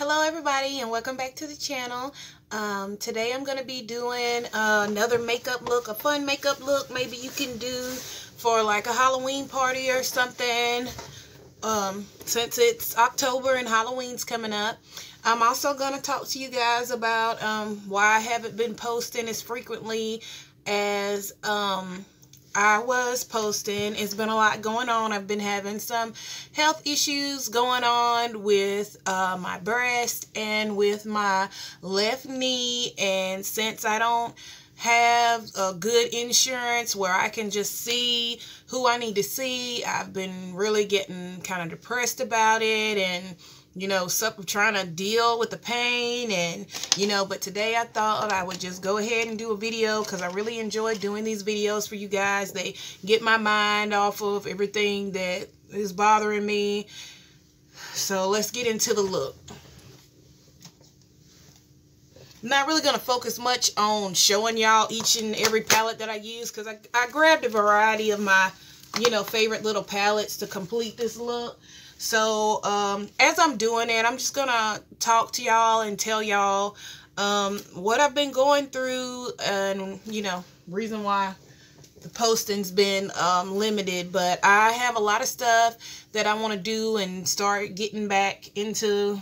Hello everybody and welcome back to the channel. Um, today I'm going to be doing uh, another makeup look, a fun makeup look maybe you can do for like a Halloween party or something. Um, since it's October and Halloween's coming up. I'm also going to talk to you guys about um, why I haven't been posting as frequently as um, I was posting. It's been a lot going on. I've been having some health issues going on with uh, my breast and with my left knee. And since I don't have a good insurance where I can just see who I need to see, I've been really getting kind of depressed about it and you know, sup trying to deal with the pain and, you know, but today I thought I would just go ahead and do a video because I really enjoy doing these videos for you guys. They get my mind off of everything that is bothering me. So let's get into the look. I'm not really going to focus much on showing y'all each and every palette that I use because I, I grabbed a variety of my, you know, favorite little palettes to complete this look. So um, as I'm doing it, I'm just going to talk to y'all and tell y'all um, what I've been going through and, you know, reason why the posting's been um, limited. But I have a lot of stuff that I want to do and start getting back into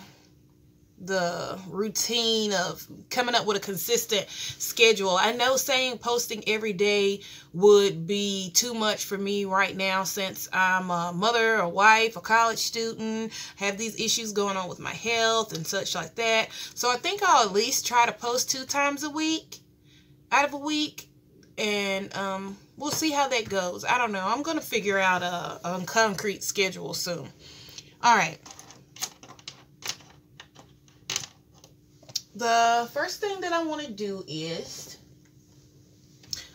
the routine of coming up with a consistent schedule. I know saying posting every day would be too much for me right now since I'm a mother, a wife, a college student, have these issues going on with my health and such like that. So I think I'll at least try to post two times a week out of a week and um, we'll see how that goes. I don't know. I'm going to figure out a, a concrete schedule soon. All right. The first thing that I want to do is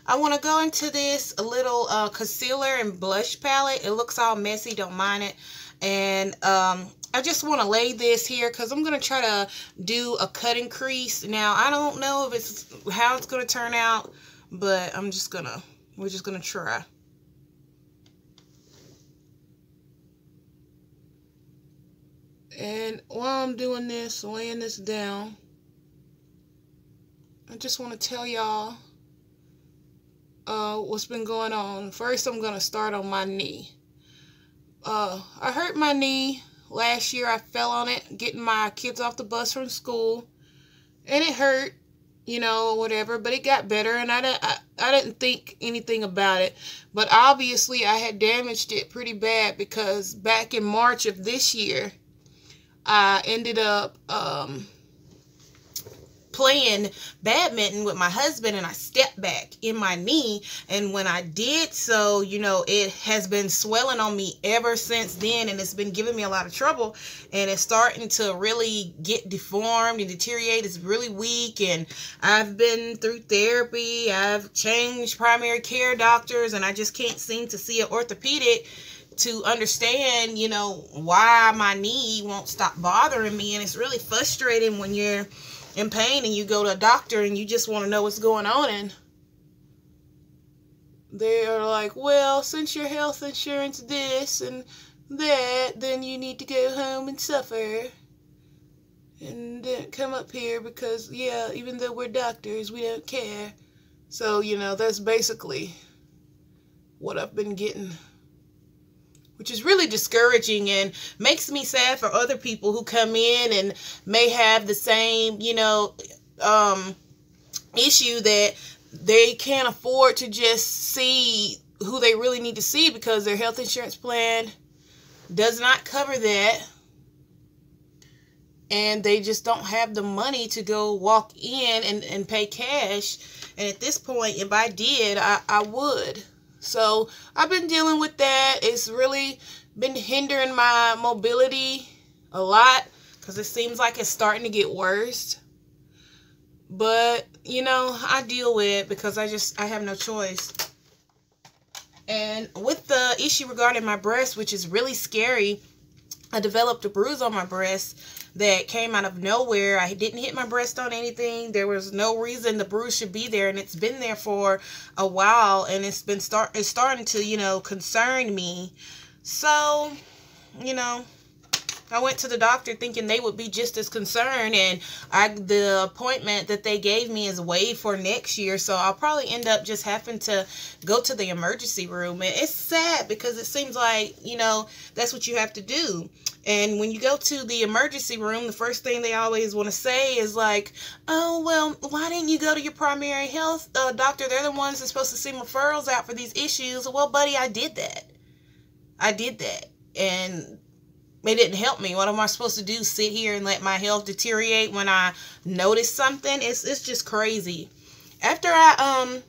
I want to go into this little uh, concealer and blush palette. It looks all messy, don't mind it. And um, I just want to lay this here because I'm going to try to do a cutting crease. Now, I don't know if it's how it's going to turn out, but I'm just going to, we're just going to try. And while I'm doing this, laying this down, I just want to tell y'all uh, what's been going on. First, I'm going to start on my knee. Uh, I hurt my knee last year. I fell on it getting my kids off the bus from school. And it hurt, you know, whatever. But it got better. And I, I, I didn't think anything about it. But obviously, I had damaged it pretty bad because back in March of this year, I ended up... Um, playing badminton with my husband and I stepped back in my knee. And when I did so, you know, it has been swelling on me ever since then and it's been giving me a lot of trouble. And it's starting to really get deformed and deteriorate. It's really weak. And I've been through therapy. I've changed primary care doctors and I just can't seem to see an orthopedic to understand, you know, why my knee won't stop bothering me. And it's really frustrating when you're in pain and you go to a doctor and you just want to know what's going on and they're like, well, since your health insurance this and that, then you need to go home and suffer. And then come up here because, yeah, even though we're doctors, we don't care. So, you know, that's basically what I've been getting which is really discouraging and makes me sad for other people who come in and may have the same, you know, um, issue that they can't afford to just see who they really need to see because their health insurance plan does not cover that. And they just don't have the money to go walk in and, and pay cash. And at this point, if I did, I, I would. So I've been dealing with that. It's really been hindering my mobility a lot because it seems like it's starting to get worse. But, you know, I deal with it because I just, I have no choice. And with the issue regarding my breast, which is really scary, I developed a bruise on my breast that came out of nowhere. I didn't hit my breast on anything. There was no reason the bruise should be there, and it's been there for a while, and it's been start it's starting to you know concern me. So, you know, I went to the doctor thinking they would be just as concerned, and I the appointment that they gave me is way for next year, so I'll probably end up just having to go to the emergency room. And it's sad because it seems like you know that's what you have to do. And when you go to the emergency room, the first thing they always want to say is like, "Oh well, why didn't you go to your primary health uh, doctor? They're the ones that's supposed to send referrals out for these issues." Well, buddy, I did that. I did that, and it didn't help me. What am I supposed to do? Sit here and let my health deteriorate when I notice something? It's it's just crazy. After I um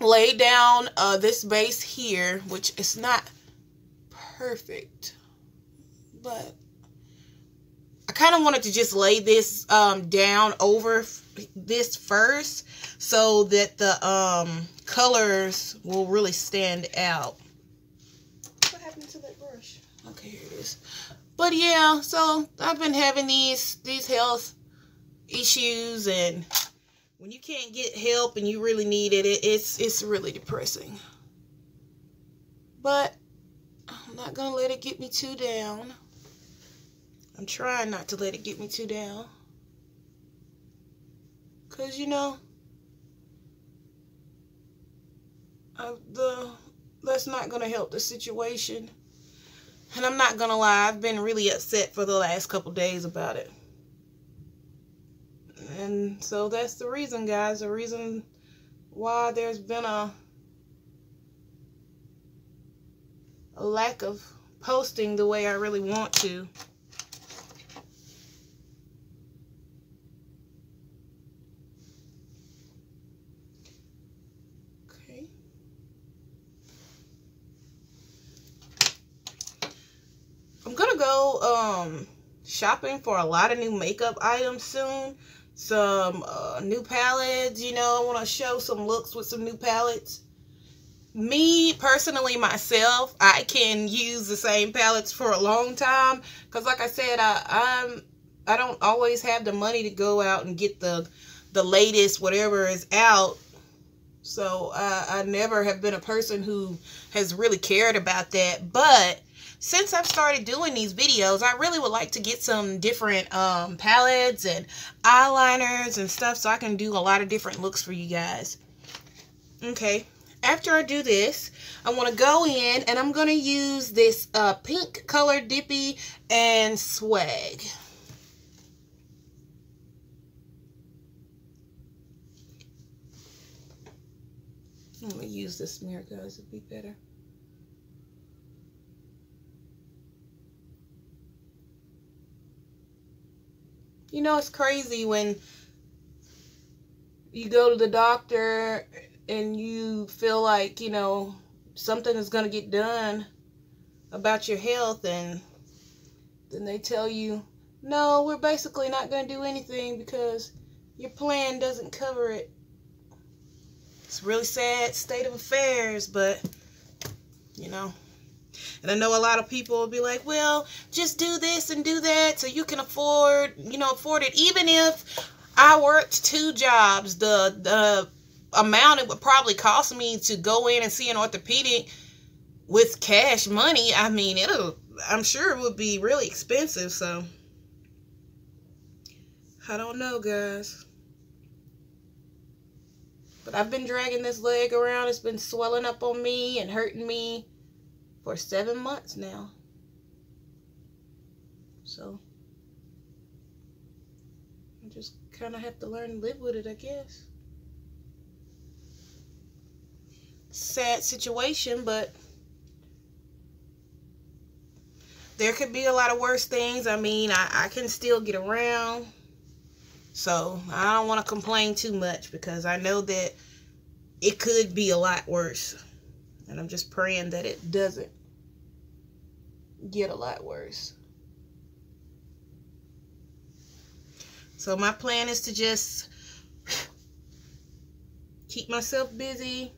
lay down uh this base here, which is not perfect, but I kind of wanted to just lay this um down over this first so that the um colors will really stand out. What happened to that brush? Okay, here it is. But yeah, so I've been having these these health issues and when you can't get help and you really need it, it it's it's really depressing. But I'm not gonna let it get me too down. I'm trying not to let it get me too down. Cause you know, I, the that's not gonna help the situation. And I'm not going to lie, I've been really upset for the last couple days about it. And so that's the reason, guys. The reason why there's been a, a lack of posting the way I really want to. Um shopping for a lot of new makeup items soon. Some uh, new palettes, you know, I want to show some looks with some new palettes. Me, personally, myself, I can use the same palettes for a long time. Because like I said, I, I'm, I don't always have the money to go out and get the, the latest whatever is out. So uh, I never have been a person who has really cared about that. But since I've started doing these videos, I really would like to get some different um, palettes and eyeliners and stuff so I can do a lot of different looks for you guys. Okay, after I do this, I want to go in and I'm going to use this uh, pink color Dippy and Swag. I'm going to use this mirror, guys. It'd be better. You know, it's crazy when you go to the doctor and you feel like, you know, something is going to get done about your health and then they tell you, no, we're basically not going to do anything because your plan doesn't cover it. It's really sad state of affairs, but, you know, and I know a lot of people will be like, well, just do this and do that so you can afford, you know, afford it. Even if I worked two jobs, the the amount it would probably cost me to go in and see an orthopedic with cash money, I mean, it'll I'm sure it would be really expensive, so I don't know, guys. But I've been dragging this leg around. It's been swelling up on me and hurting me for seven months now. So I just kind of have to learn to live with it, I guess. Sad situation, but there could be a lot of worse things. I mean, I, I can still get around. So I don't want to complain too much because I know that it could be a lot worse. And I'm just praying that it doesn't get a lot worse. So my plan is to just keep myself busy.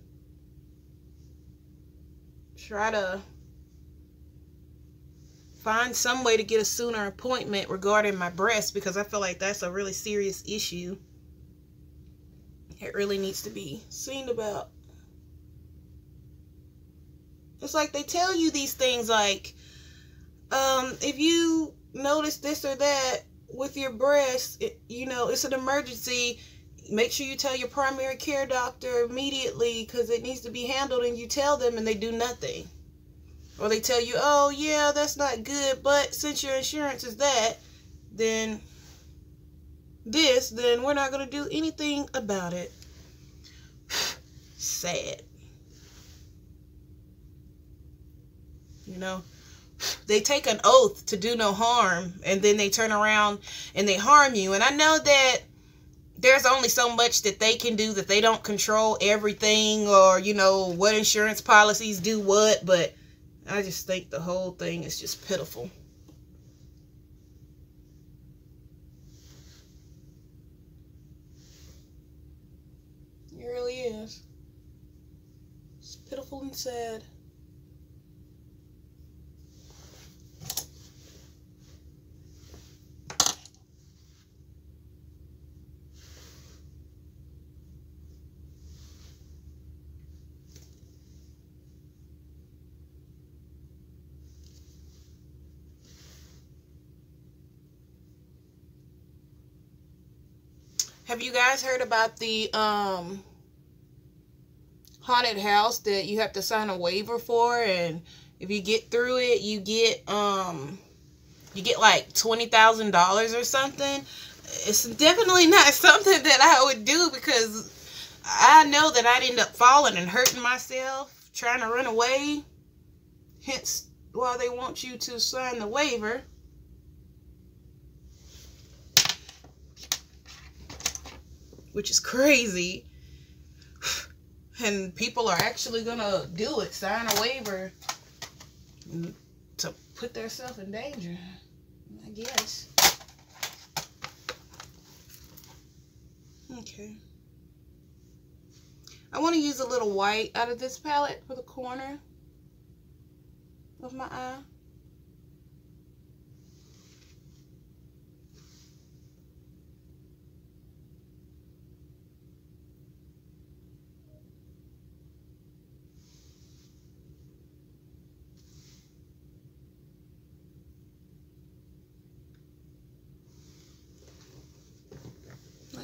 Try to find some way to get a sooner appointment regarding my breast because I feel like that's a really serious issue. It really needs to be seen about. It's like they tell you these things like um, if you notice this or that with your breast, you know, it's an emergency. Make sure you tell your primary care doctor immediately because it needs to be handled and you tell them and they do nothing. Or they tell you, oh, yeah, that's not good, but since your insurance is that, then this, then we're not going to do anything about it. Sad. You know? They take an oath to do no harm and then they turn around and they harm you. And i know that there's only so much that they can do that they don't control everything or you know what insurance policies do what but i just think the whole thing is just pitiful. It really is. It's pitiful and sad Have you guys heard about the um haunted house that you have to sign a waiver for? And if you get through it you get um you get like twenty thousand dollars or something. It's definitely not something that i would do because i know that i'd end up falling and hurting myself trying to run away. Hence why they want you to sign the waiver which is crazy. And people are actually gonna do it, sign a waiver to put themselves in danger. I guess. Okay. I want to use a little white out of this palette for the corner of my eye.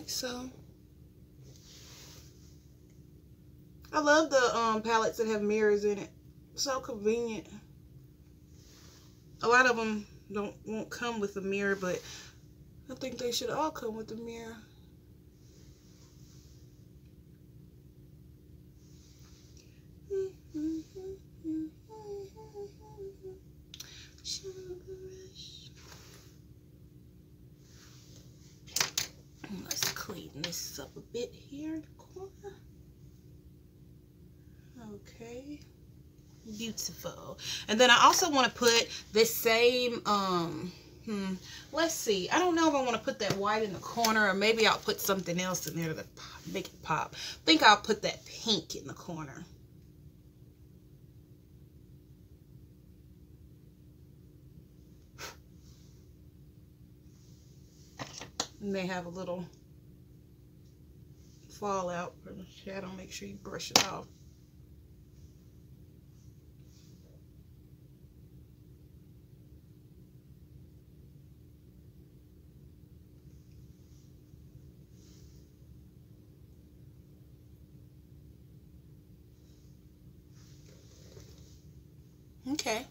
Like so. I love the um, palettes that have mirrors in it. So convenient. A lot of them don't won't come with a mirror, but I think they should all come with a mirror. This up a bit here in the corner. Okay. Beautiful. And then I also want to put this same, um, hmm, let's see. I don't know if I want to put that white in the corner or maybe I'll put something else in there to make it pop. I think I'll put that pink in the corner. And they have a little fall out from the shadow. Make sure you brush it off. Okay.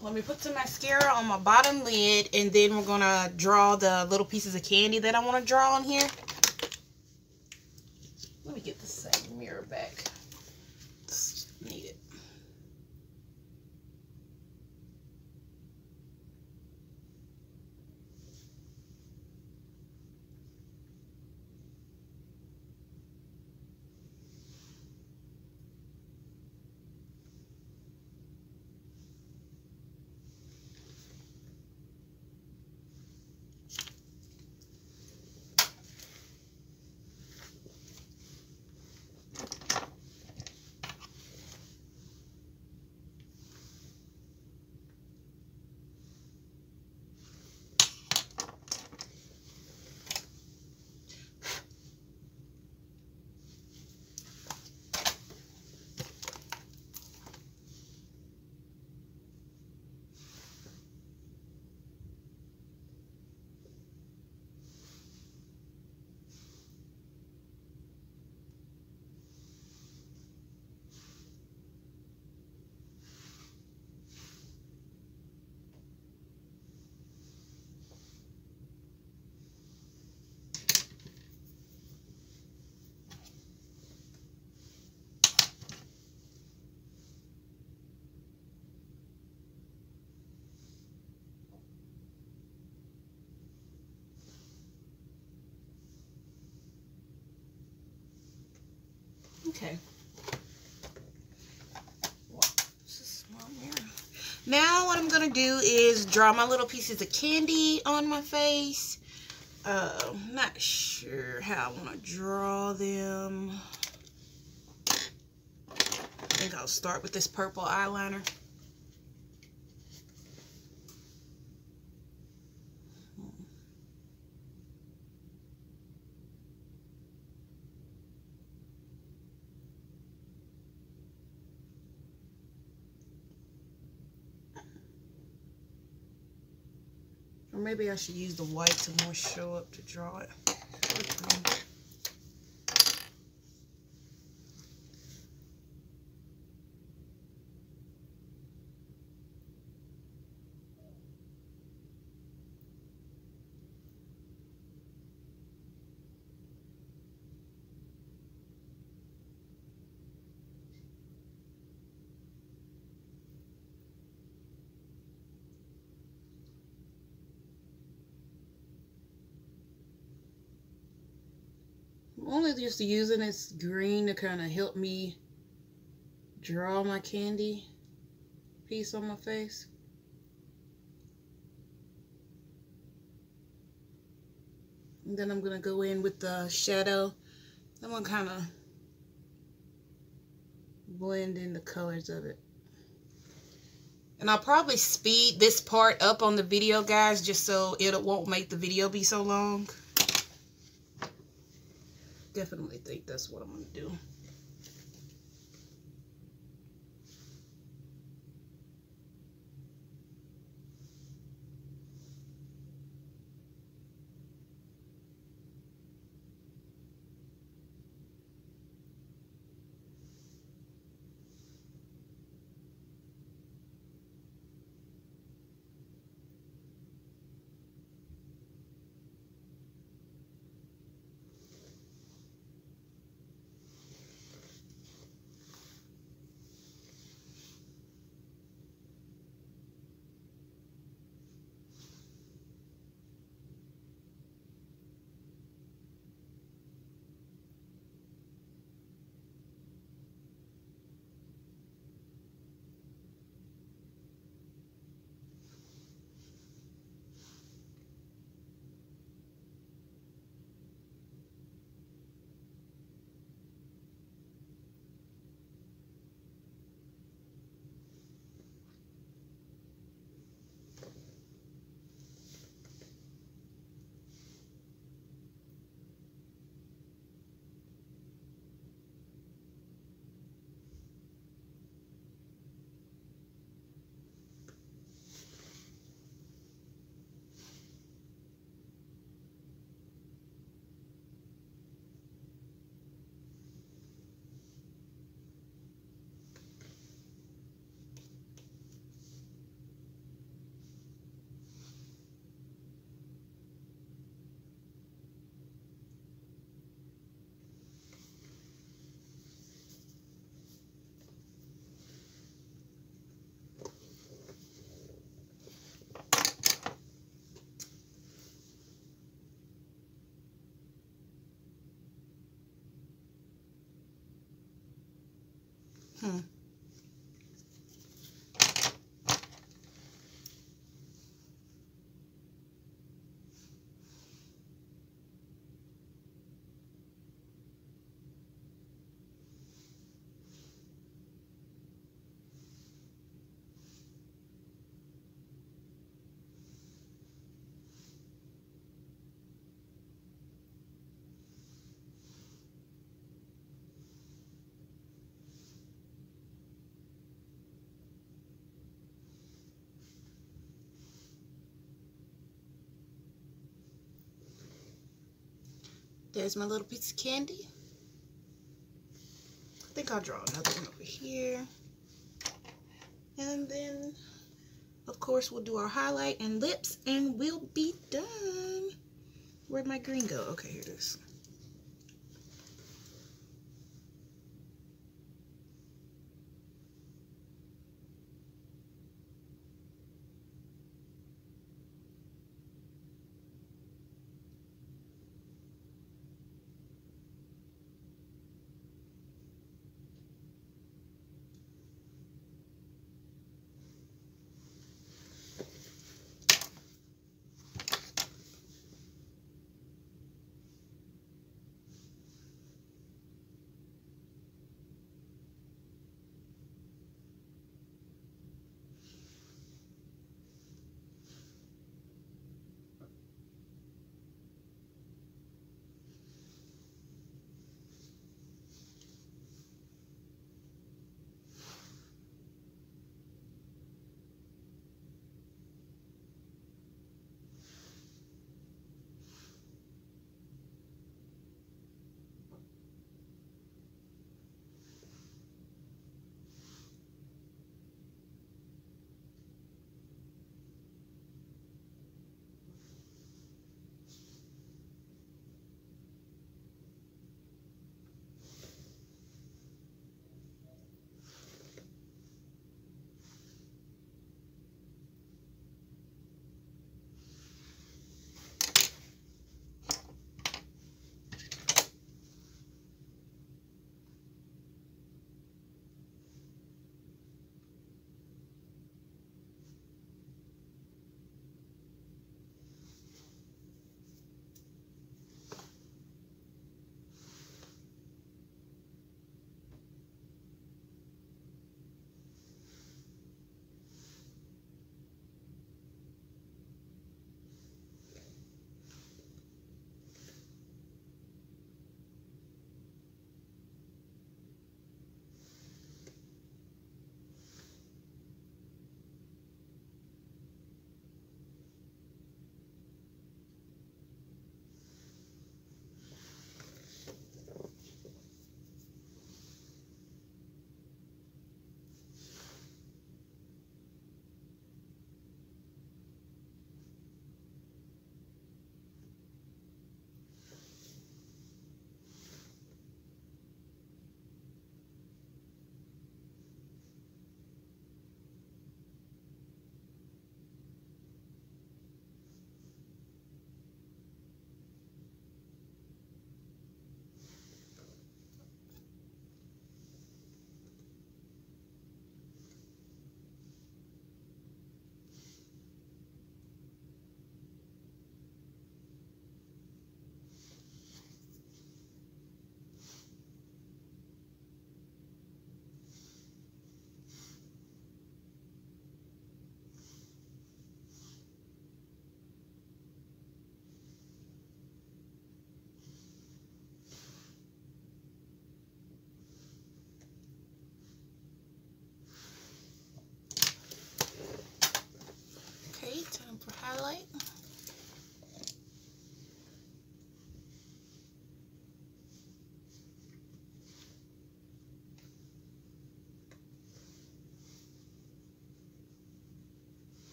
Let me put some mascara on my bottom lid and then we're going to draw the little pieces of candy that I want to draw on here. Let me get the same mirror back. Okay. Now what I'm going to do is draw my little pieces of candy on my face. Uh, not sure how I want to draw them. I think I'll start with this purple eyeliner. Maybe I should use the white to more show up to draw it. Only just using this green to kind of help me draw my candy piece on my face. And then I'm going to go in with the shadow. I'm going to kind of blend in the colors of it. And I'll probably speed this part up on the video, guys, just so it won't make the video be so long definitely think that's what I'm going to do. Hmm. There's my little piece of candy. I think I'll draw another one over here. And then, of course, we'll do our highlight and lips and we'll be done. Where'd my green go? Okay, here it is.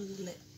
Lips.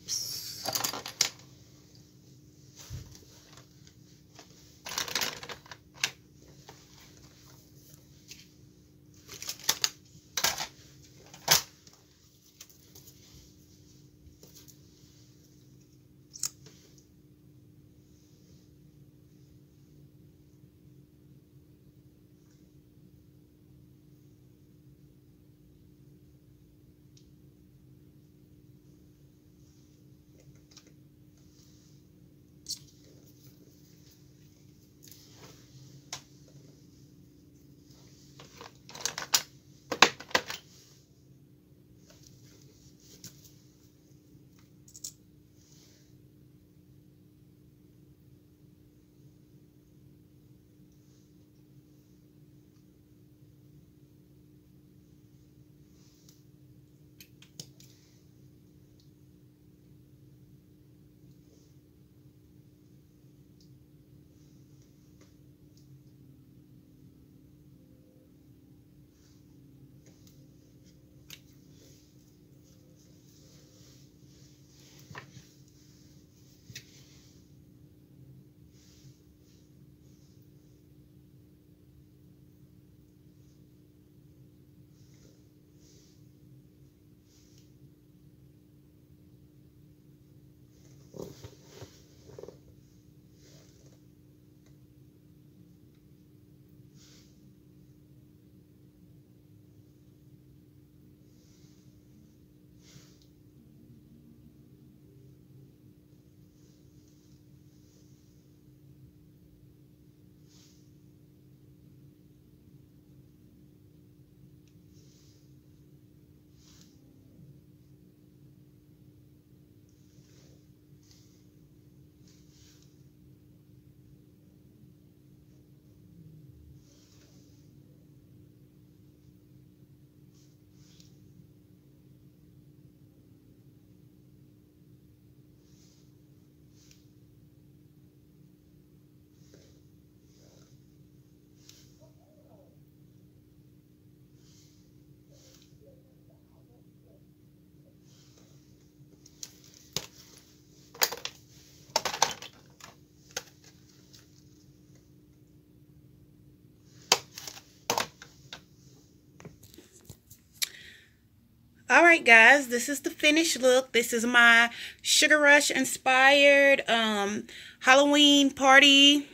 All right guys this is the finished look. This is my sugar rush inspired um halloween party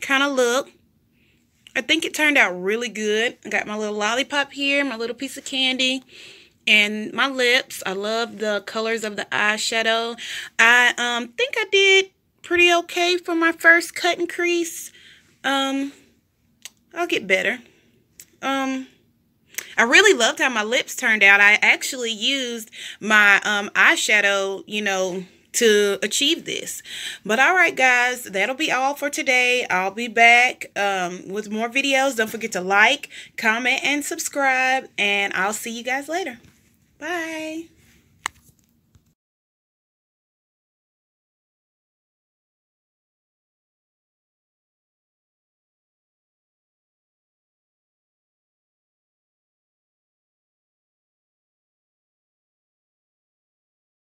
kind of look. I think it turned out really good. I got my little lollipop here my little piece of candy and my lips. I love the colors of the eyeshadow. I um think i did pretty okay for my first cut and crease. Um i'll get better. Um I really loved how my lips turned out. I actually used my um, eyeshadow, you know, to achieve this. But all right, guys, that'll be all for today. I'll be back um, with more videos. Don't forget to like, comment, and subscribe. And I'll see you guys later. Bye.